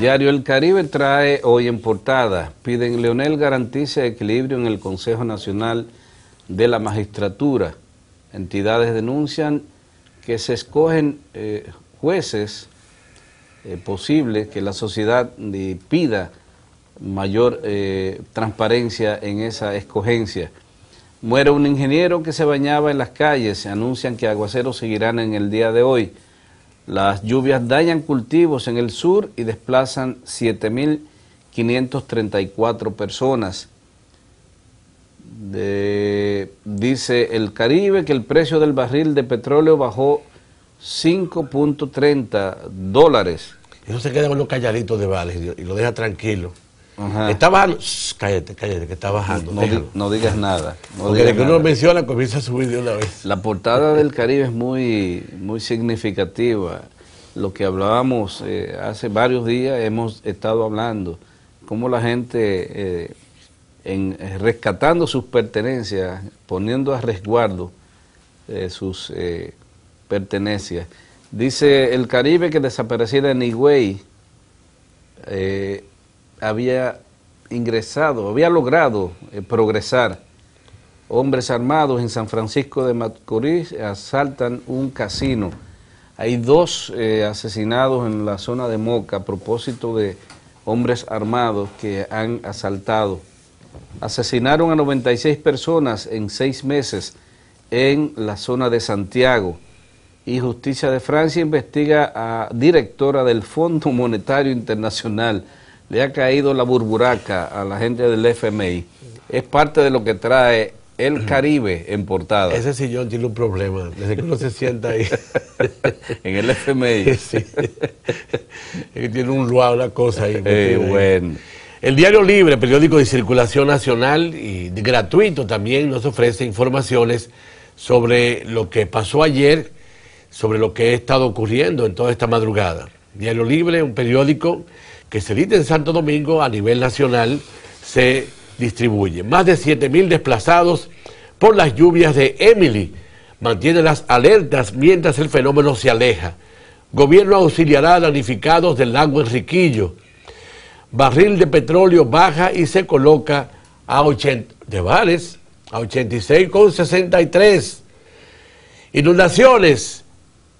diario El Caribe trae hoy en portada, piden Leonel garantice equilibrio en el Consejo Nacional de la Magistratura. Entidades denuncian que se escogen eh, jueces eh, posibles, que la sociedad pida mayor eh, transparencia en esa escogencia. Muere un ingeniero que se bañaba en las calles, anuncian que aguaceros seguirán en el día de hoy. Las lluvias dañan cultivos en el sur y desplazan 7.534 personas. dice el Caribe que el precio del barril de petróleo bajó 5.30 dólares. Eso se queda con los calladitos de Vales y lo deja tranquilo. Está bajando. cállate, cállate, que está bajando. No, digas nada. Porque de que uno menciona comienza a subir de una vez. La portada del Caribe es muy, muy significativa. Lo que hablábamos eh, hace varios días, hemos estado hablando, cómo la gente, eh, en, rescatando sus pertenencias, poniendo a resguardo eh, sus pertenencias. Dice el Caribe que desaparecida en Higüey, había ingresado, había logrado eh, progresar. Hombres armados en San Francisco de Macorís asaltan un casino. Hay dos eh, asesinados en la zona de Moca a propósito de hombres armados que han asaltado. Asesinaron a 96 personas en seis meses en la zona de Santiago. Y Justicia de Francia investiga a directora del Fondo Monetario Internacional le ha caído la burburaca a la gente del FMI. Es parte de lo que trae el Caribe en portada. Ese sillón tiene un problema, desde que uno se sienta ahí. en el FMI. Sí. tiene un luau, una cosa ahí. Eh, bueno. El Diario Libre, periódico de circulación nacional y gratuito también, nos ofrece informaciones sobre lo que pasó ayer, sobre lo que ha estado ocurriendo en toda esta madrugada. Diario Libre, un periódico que se edita en Santo Domingo a nivel nacional se distribuye. Más de 7.000 desplazados por las lluvias de Emily. Mantiene las alertas mientras el fenómeno se aleja. Gobierno auxiliará a damnificados del lago Enriquillo. Barril de petróleo baja y se coloca a 80 de bares a 86,63. Inundaciones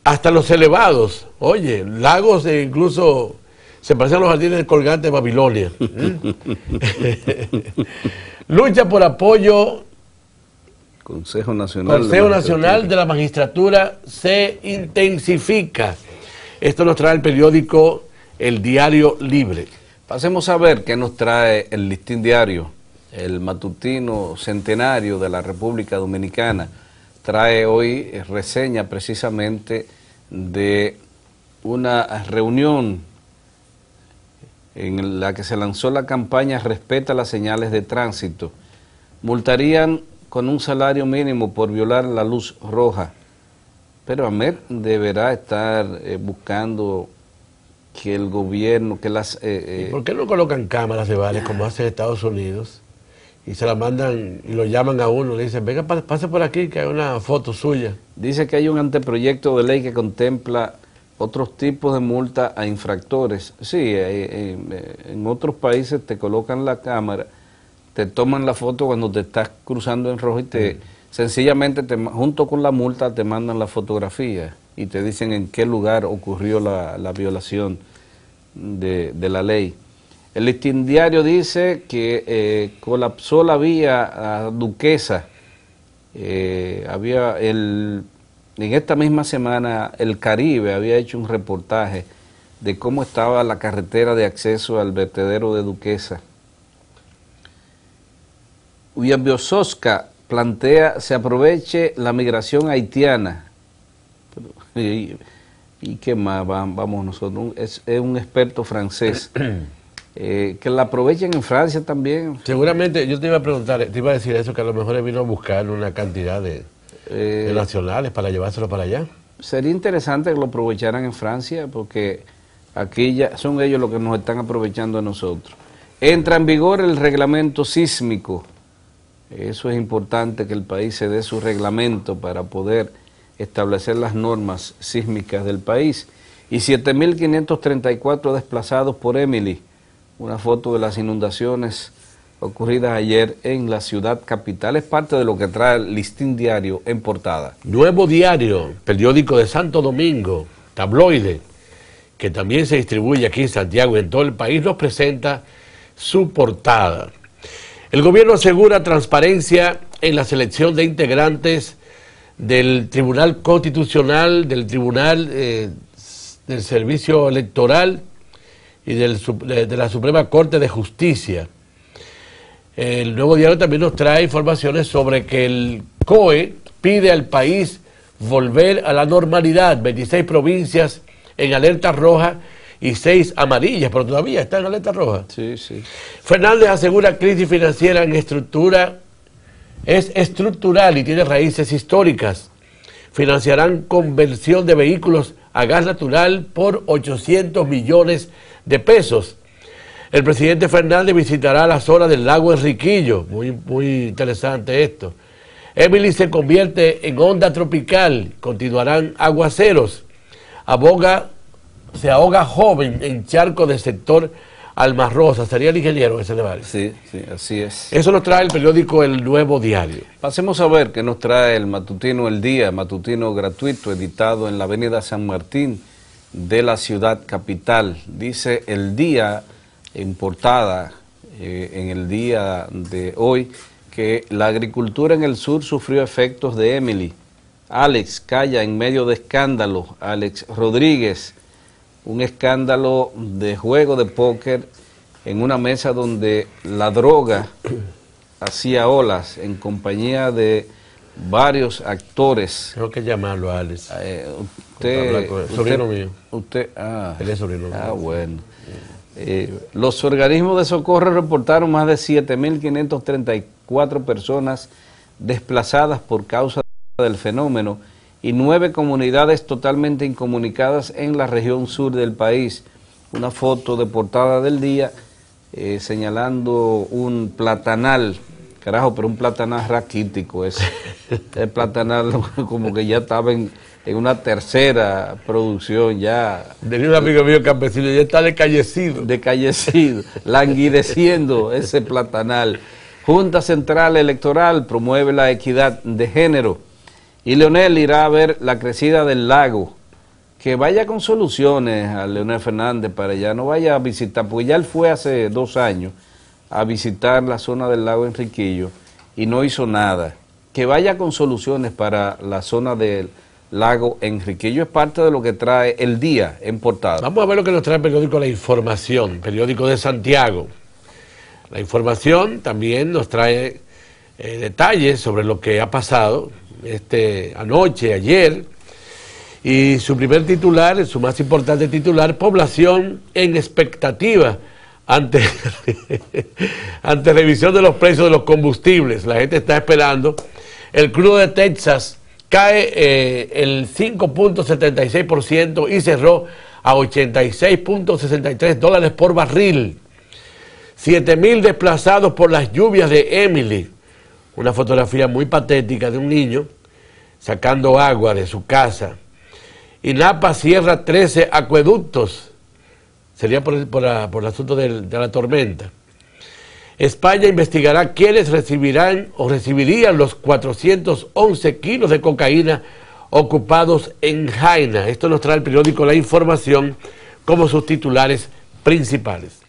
hasta los elevados. Oye, lagos de incluso se parecen a los jardines del colgante de Babilonia. Lucha por apoyo. Consejo Nacional. Consejo de Nacional de la Magistratura se intensifica. Esto nos trae el periódico El Diario Libre. Pasemos a ver qué nos trae el listín diario, el matutino centenario de la República Dominicana. Trae hoy reseña precisamente de una reunión en la que se lanzó la campaña Respeta las señales de tránsito, multarían con un salario mínimo por violar la luz roja. Pero AMED deberá estar eh, buscando que el gobierno, que las... Eh, eh, ¿Por qué no colocan cámaras de bares como hace Estados Unidos? Y se la mandan y lo llaman a uno, le dicen, venga, pase por aquí que hay una foto suya. Dice que hay un anteproyecto de ley que contempla otros tipos de multa a infractores. Sí, eh, eh, en otros países te colocan la cámara, te toman la foto cuando te estás cruzando en rojo y te sencillamente te, junto con la multa te mandan la fotografía y te dicen en qué lugar ocurrió la, violación de, la ley. El listín diario dice que eh, colapsó la vía a Duquesa. había el en esta misma semana el Caribe había hecho un reportaje de cómo estaba la carretera de acceso al vertedero de Duquesa. Biososca plantea se aproveche la migración haitiana. ¿Y, qué más vamos nosotros? Es, un experto francés. Eh, que la aprovechen en Francia también. Seguramente, yo te iba a preguntar, te iba a decir eso, que a lo mejor vino a buscar una cantidad de, eh, nacionales para llevárselo para allá. Sería interesante que lo aprovecharan en Francia porque aquí ya son ellos los que nos están aprovechando a nosotros. Entra en vigor el reglamento sísmico. Eso es importante que el país se dé su reglamento para poder establecer las normas sísmicas del país. y 7.534 desplazados por Emily. Una foto de las inundaciones ocurridas ayer en la ciudad capital. Es parte de lo que trae el listín diario en portada. Nuevo diario, periódico de Santo Domingo, tabloide, que también se distribuye aquí en Santiago y en todo el país, nos presenta su portada. El gobierno asegura transparencia en la selección de integrantes del Tribunal Constitucional, del Tribunal eh, del Servicio Electoral y del, de la Suprema Corte de Justicia. El nuevo diario también nos trae informaciones sobre que el COE pide al país volver a la normalidad. 26 provincias en alerta roja y 6 amarillas, pero todavía está en alerta roja. Sí, sí. Fernández asegura crisis financiera en estructura, es estructural y tiene raíces históricas. Financiarán conversión de vehículos a gas natural por 800 millones de pesos. El presidente Fernández visitará la zona del lago Enriquillo. Muy, muy interesante esto. Emily se convierte en onda tropical. Continuarán aguaceros. Aboga, se ahoga joven en charco del sector Almas Rosa. Sería el ingeniero ese vale. Sí, sí, así es. Eso nos trae el periódico El Nuevo Diario. Pasemos a ver qué nos trae el matutino El Día, matutino gratuito, editado en la avenida San Martín de la ciudad capital. Dice El Día en portada eh, en el día de hoy que la agricultura en el sur sufrió efectos de Emily. Alex calla en medio de escándalo. Alex Rodríguez, un escándalo de juego de póker en una mesa donde la droga hacía olas en compañía de varios actores. Tengo que llamarlo a Alex. Eh, usted, sobrino mío. Usted, ah, Él es sobrino mío. Ah, bueno. Eh, los organismos de socorro reportaron más de 7.534 personas desplazadas por causa del fenómeno y nueve comunidades totalmente incomunicadas en la región sur del país. Una foto de portada del día eh, señalando un platanal, carajo, pero un platanal raquítico ese. El platanal como que ya estaba en en una tercera producción ya. Tenía un amigo mío campesino, ya está decallecido. Decallecido, languideciendo ese platanal. Junta Central Electoral promueve la equidad de género. Y Leonel irá a ver la crecida del lago. Que vaya con soluciones a Leonel Fernández para allá, no vaya a visitar, porque ya él fue hace dos años a visitar la zona del lago Enriquillo y no hizo nada. Que vaya con soluciones para la zona del Lago Enriquillo es parte de lo que trae el día en portada. Vamos a ver lo que nos trae el periódico La Información, periódico de Santiago. La información también nos trae eh, detalles sobre lo que ha pasado este, anoche, ayer. Y su primer titular, su más importante titular, población en expectativa ante, revisión de los precios de los combustibles. La gente está esperando. El crudo de Texas cae eh, el 5.76% y cerró a 86.63 dólares por barril. 7.000 desplazados por las lluvias de Emily. Una fotografía muy patética de un niño sacando agua de su casa. Y Napa cierra 13 acueductos. Sería por, el asunto de la tormenta. España investigará quiénes recibirán o recibirían los 411 kilos de cocaína ocupados en Jaina. Esto nos trae el periódico La Información como sus titulares principales.